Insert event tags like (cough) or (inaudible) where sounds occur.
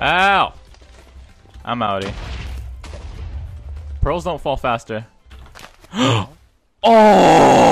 Ow! I'm outie. Pearls don't fall faster. (gasps) oh!